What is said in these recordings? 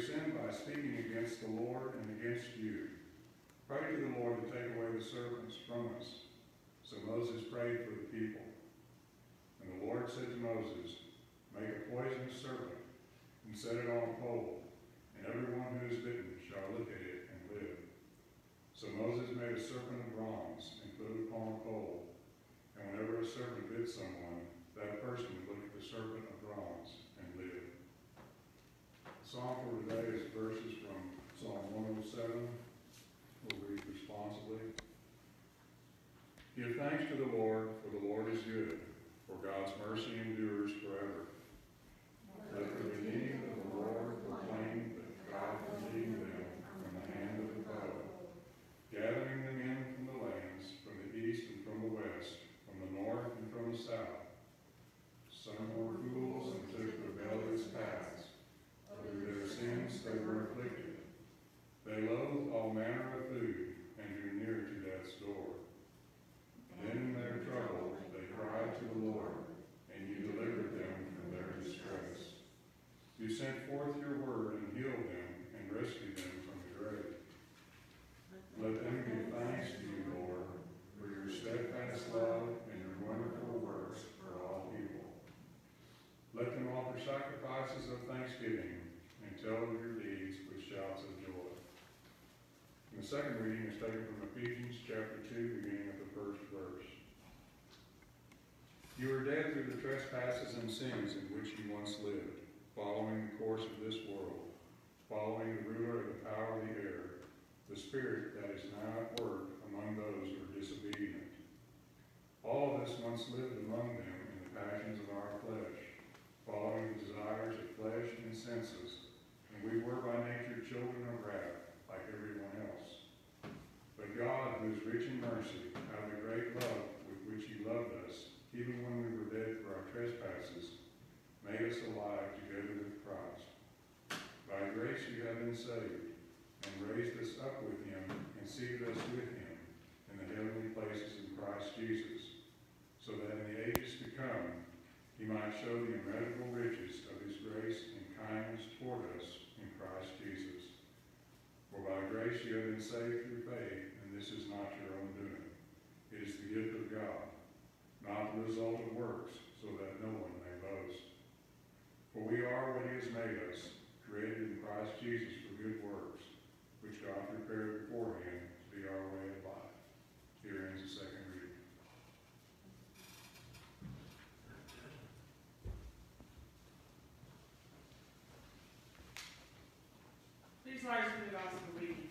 Sinned by speaking against the Lord and against you. Pray to the Lord to take away the serpents from us. So Moses prayed for the people. And the Lord said to Moses, Make a poisonous serpent, and set it on a pole, and everyone who is bitten shall look at it and live. So Moses made a serpent of bronze and put it upon a pole. And whenever a serpent bit someone, that person would look at the serpent of bronze. Song for today is verses from Psalm 107. We'll read responsibly. Give thanks to the Lord, for the Lord is good, for God's mercy endures forever. Let Lord proclaim that God redeemed them from the hand of the foe gathering them in from the lands, from the east and from the west, from the north and from the south. Some were fools and took rebellious paths. Through their sins they were afflicted. They loathed manner of food and drew near to death's door. Then in their trouble they cried to the Lord, and you delivered them from their distress. You sent forth your word and healed them and rescued them from the grave. Let them give thanks to you, Lord, for your steadfast love and your wonderful works for all people. Let them offer sacrifices of thanksgiving and tell of your deeds with shouts of joy. And the second reading is taken from Ephesians chapter 2, beginning at the first verse. You were dead through the trespasses and sins in which you once lived, following the course of this world, following the ruler of the power of the air the spirit that is now at work among those who are disobedient. All of us once lived among them in the passions of our flesh, following the desires of flesh and senses, and we were by nature children of wrath, like everyone else. But God, who is rich in mercy, out of the great love with which he loved us, even when we were dead for our trespasses, made us alive together with Christ. By grace you have been saved, and raised us up with him and seated us with him in the heavenly places in Christ Jesus, so that in the ages to come he might show the immeasurable riches of his grace and kindness toward us in Christ Jesus. For by grace you have been saved through faith, and this is not your own doing. It is the gift of God, not the result of works, so that no one may boast. For we are what he has made us, created in Christ Jesus for good works, which God prepared beforehand to be our way of life. Here ends the second reading. Please rise for the gospel reading.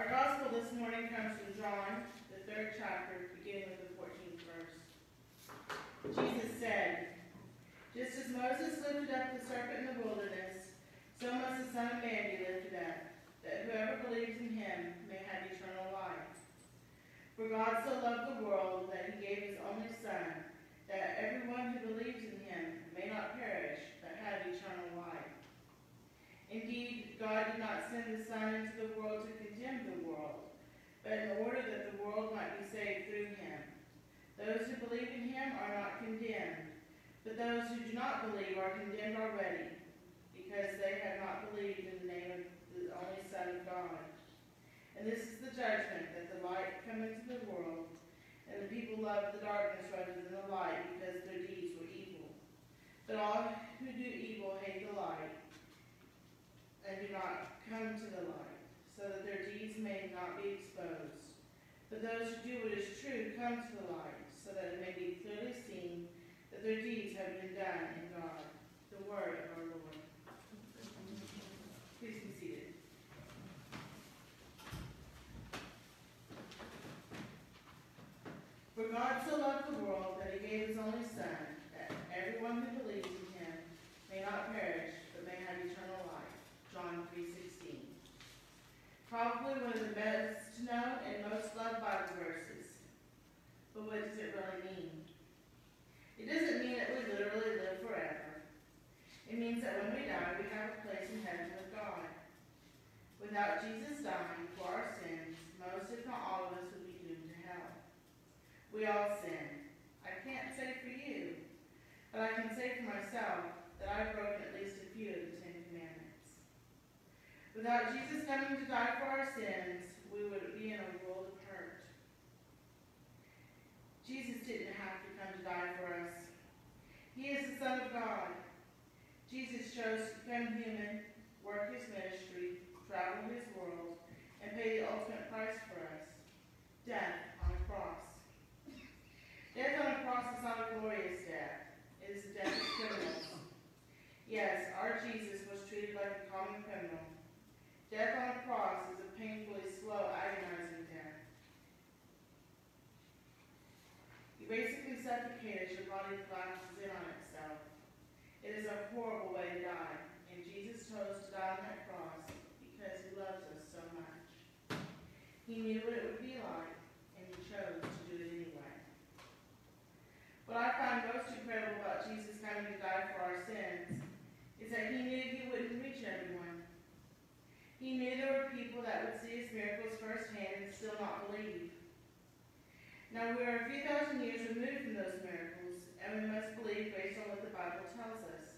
Our gospel this morning comes from John, the third chapter, beginning with the fourteenth verse. Jesus said, Just as Moses lifted up the serpent in the wilderness, so must the Son of Man be lifted up, that whoever believes in him may have eternal life. For God so loved the world that he gave his only Son, that everyone who believes in him may not perish, but have eternal life. Indeed, God did not send the Son into the world to condemn the world, but in order that the world might be saved through him. Those who believe in him are not condemned, but those who do not believe are condemned already, because they have not believed in the name of the only Son of God. And this is the judgment, that the light come into the world, and the people loved the darkness rather than the light, because their deeds were evil. But all who do evil hate the light, and do not come to the light, so that their deeds may not be exposed. But those who do what is true come to the light, so that it may be clearly seen that their deeds have been done in God. The word of our Lord. Please be seated. For God so loved the world that he gave his only Son, that everyone who believes in him may not perish, but may have eternal life. John 3.16 Probably one of the best known and most loved Bible verses. But what does it really mean? It doesn't mean that we literally live forever. It means that when we die, we have a place in heaven with God. Without Jesus dying for our sins, most if not all of us would be doomed to hell. We all sin. I can't say for you, but I can say for myself that I've broken at least a few of the Ten Commandments. Without Jesus coming to die for our sins, we would be in a world of hurt. Jesus didn't have to come to die for us. He is the Son of God. Jesus chose to become human, work his ministry, travel his world, and pay the ultimate price for us death on a cross. Death on a cross is not a glorious death. It is the death of criminals. Yes, our Jesus was treated like a common criminal. Death on a cross is a painfully slow, agonizing death. You basically suffocate as your body collapses in on itself. It is a horrible way to die, and Jesus chose to die on that cross because he loves us so much. He knew what it would be like, and he chose to do it anyway. What I find most incredible about Jesus coming to die for our sins is that he knew he wouldn't reach everyone. He knew there were people that would see his miracles firsthand and still not believe. Now we are a few thousand years removed from those miracles, and we must believe based on what the Bible tells us.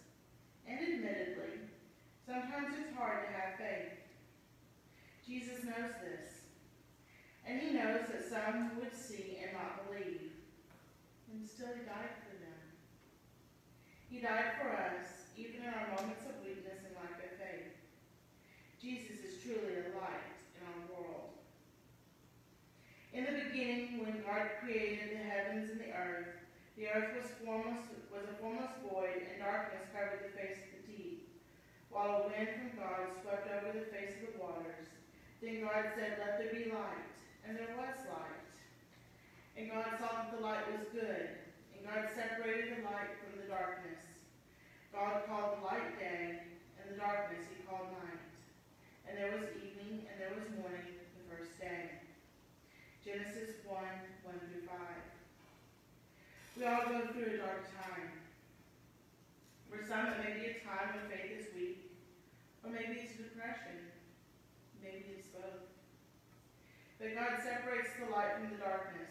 And admittedly, sometimes it's hard to have faith. Jesus knows this. And he knows that some would see and not believe. And still he died for them. He died for us, even in our moments of weakness and lack of faith. Jesus is truly a light in our world. In the beginning, when God created the heavens and the earth, the earth was formless, was a formless void, and darkness covered the face of the deep, while a wind from God swept over the face of the waters. Then God said, Let there be light, and there was light. And God saw that the light was good, and God separated the light from the darkness. God called the light day, and the darkness he called night. And there was evening, and there was morning, the first day. Genesis 1, 1 through 5. We all go through a dark time. For some, it may be a time when faith is weak, or maybe it's depression. Maybe it's both. But God separates the light from the darkness.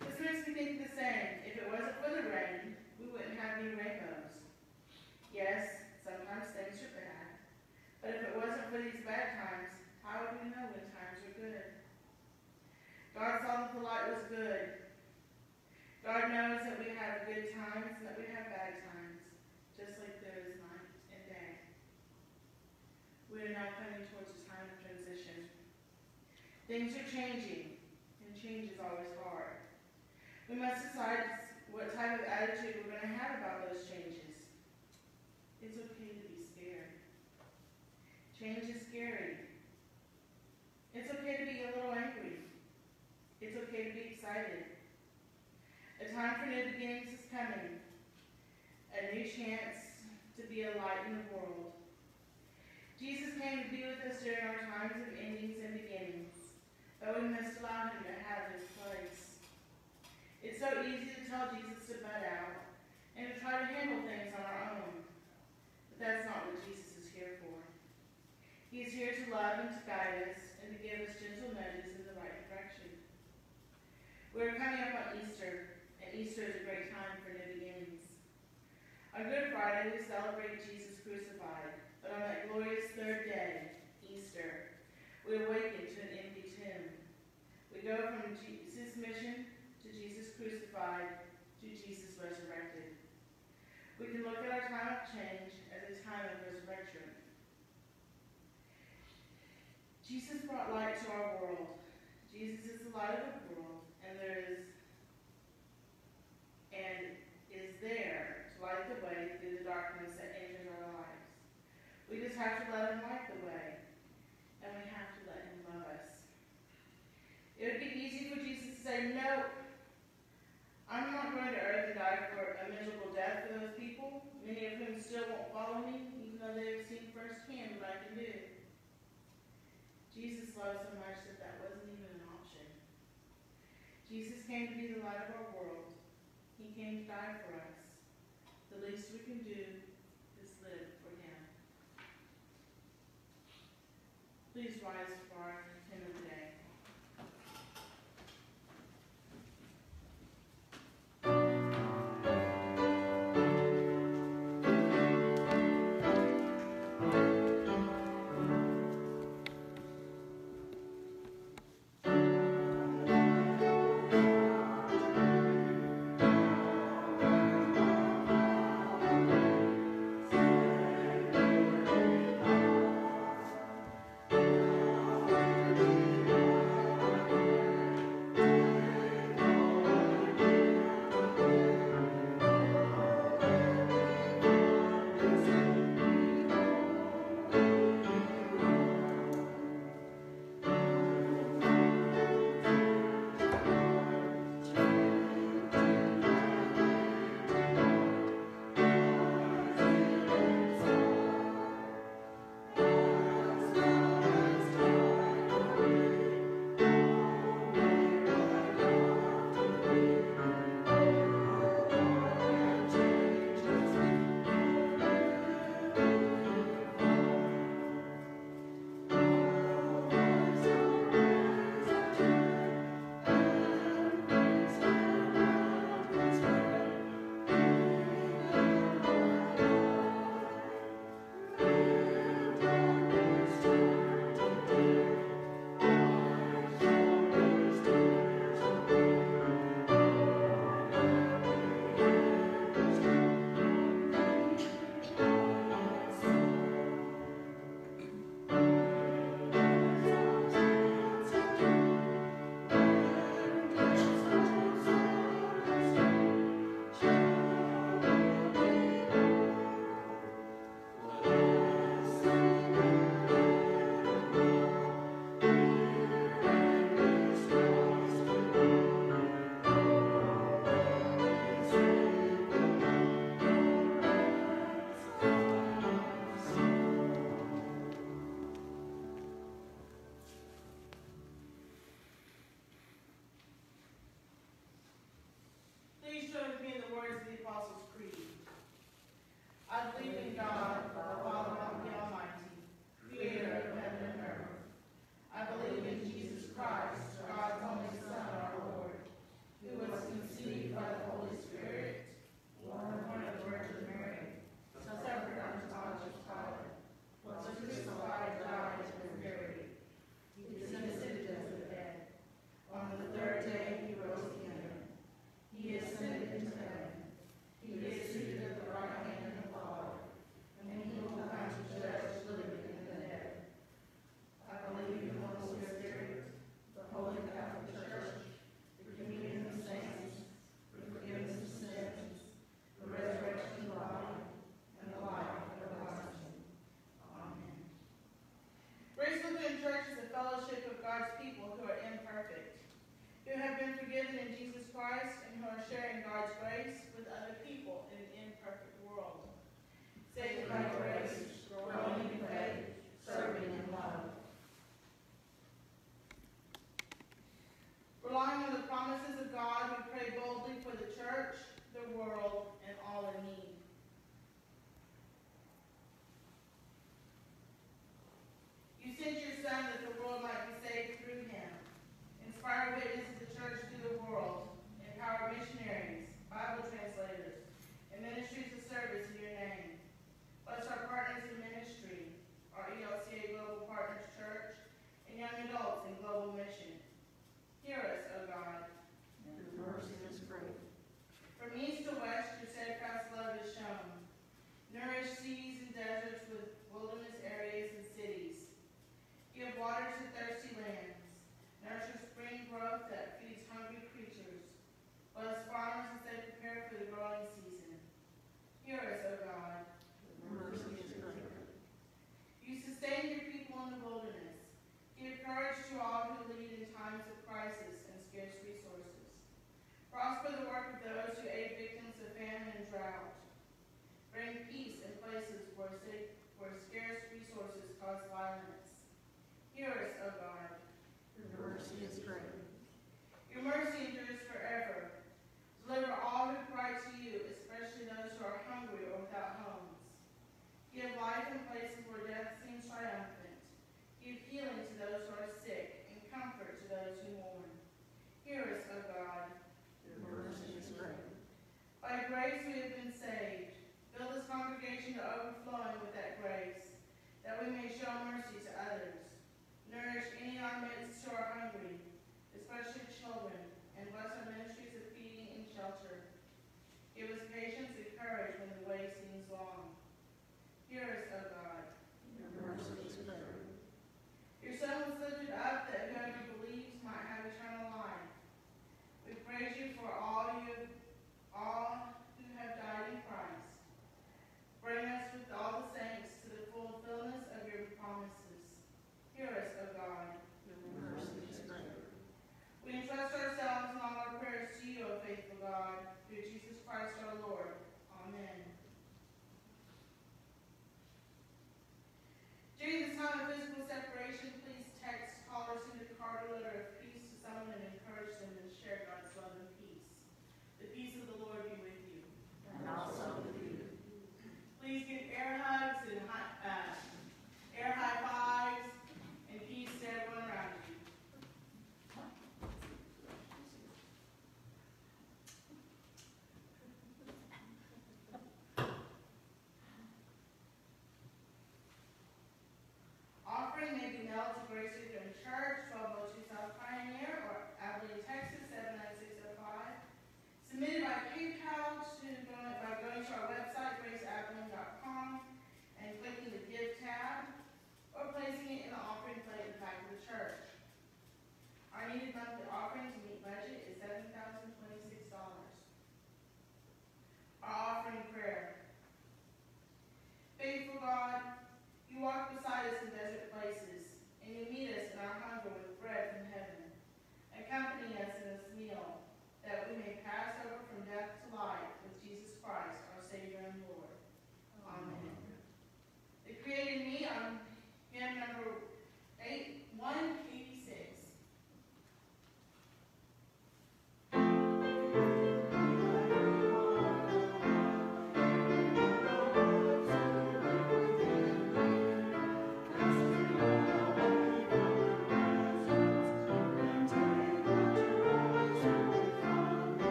This makes me think the same. If it wasn't for the rain, we wouldn't have any rainbows. Yes, sometimes things are bad. But if it wasn't for these bad times, how would we know when times are good? God saw that the light was good. God knows that we have good times and that we have bad times, just like there is night and day. We are now coming towards a time of transition. Things are changing, and change is always hard. We must decide what type of attitude we're going to have about those changes. It's okay to be scared. Change is scary. It's okay to be a little angry. It's okay to be excited. A time for new beginnings is coming. A new chance to be a light in the world. Jesus came to be with us during our times of endings and beginnings, but we must allow him to have his place. It's so easy to tell Jesus to butt out and to try to handle things on our own, but that's not what Jesus is here for. He is here to love and to guide us and to give us gentle nudges in the right direction. We're coming up on Easter, and Easter is a great time for new beginnings. On Good Friday, we celebrate Jesus crucified, but on that glorious third day, Easter, we awaken to an empty tomb. We go from Jesus' mission to Jesus crucified to Jesus resurrected. We can look at our time of change as a time of resurrection. Jesus brought light to our world. Jesus is the light of the world, and there is and is there to light the way through the darkness that enters our lives. We just have to let him light the way, and we have to let him love us. It would be easy for Jesus to say, No, I'm not going to earth and die for a miserable death for those people, many of whom still won't follow me, even though they have seen firsthand what I can do. Jesus loved so much that that wasn't even an option. Jesus came to be the light of our world. He came to die for us. The least we can do churches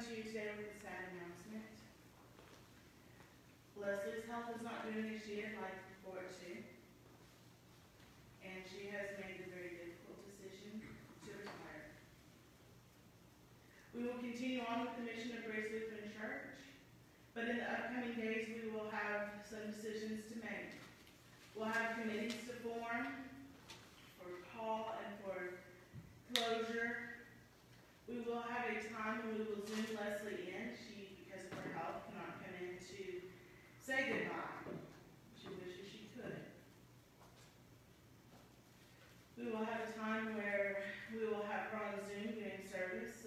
to you today with a sad announcement. Leslie's health is not doing as she had liked for to. And she has made the very difficult decision to retire. We will continue on with the mission of Grace Lutheran Church, but in the upcoming days, we will have some decisions to make. We'll have committees to form for Paul and for closure. We will have a time when we will zoom Leslie in. She, because of her health, cannot come in to say goodbye. She wishes she could. We will have a time where we will have her on Zoom doing service.